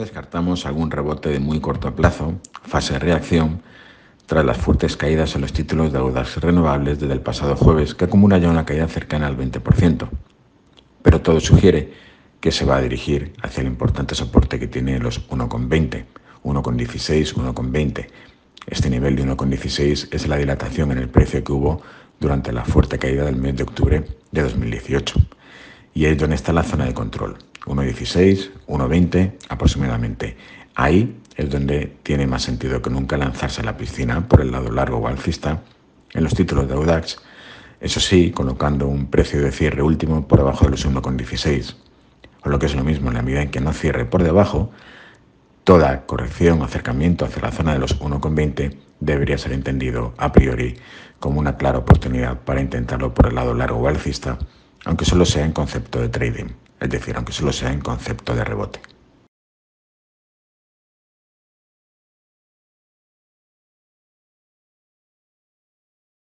descartamos algún rebote de muy corto plazo, fase de reacción, tras las fuertes caídas en los títulos de deudas renovables desde el pasado jueves, que acumula ya una caída cercana al 20%. Pero todo sugiere que se va a dirigir hacia el importante soporte que tiene los 1,20, 1,16, 1,20. Este nivel de 1,16 es la dilatación en el precio que hubo durante la fuerte caída del mes de octubre de 2018. Y es donde está la zona de control, 1,16, 1,20 aproximadamente. Ahí es donde tiene más sentido que nunca lanzarse a la piscina por el lado largo o alcista en los títulos de Audax, eso sí, colocando un precio de cierre último por debajo de los 1,16 o lo que es lo mismo, en la medida en que no cierre por debajo, toda corrección acercamiento hacia la zona de los 1,20 debería ser entendido a priori como una clara oportunidad para intentarlo por el lado largo o alcista, aunque solo sea en concepto de trading, es decir, aunque solo sea en concepto de rebote.